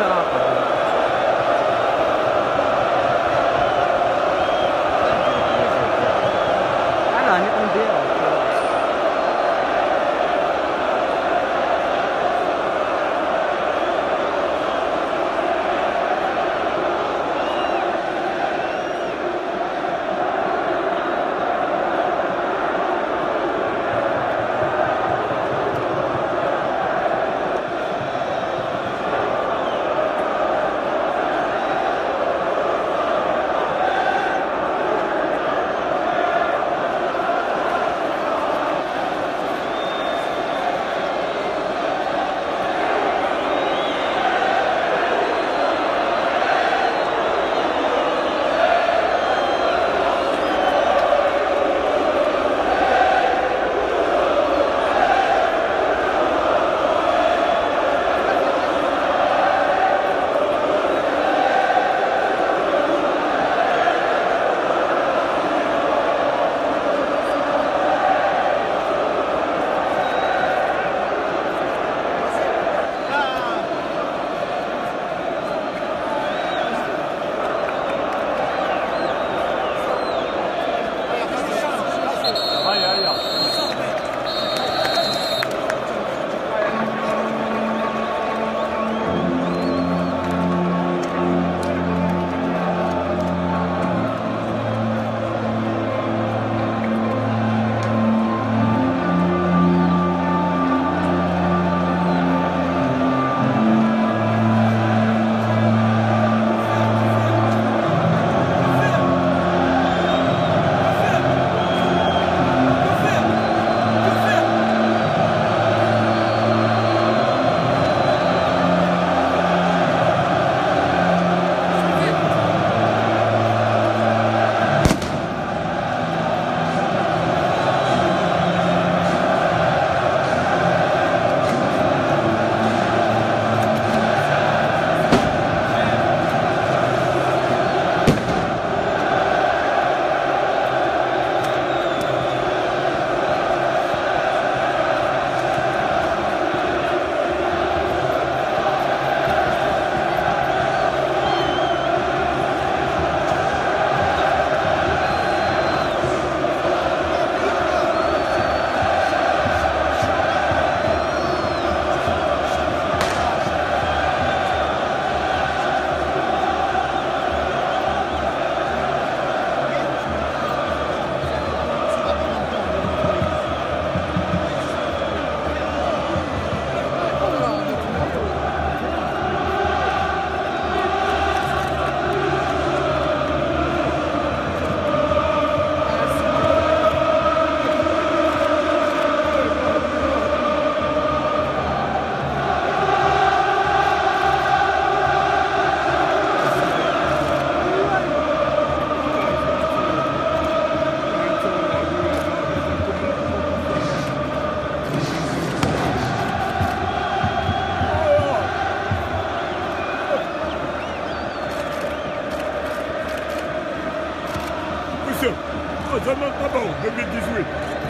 하나 Attention, oh, ça 2018.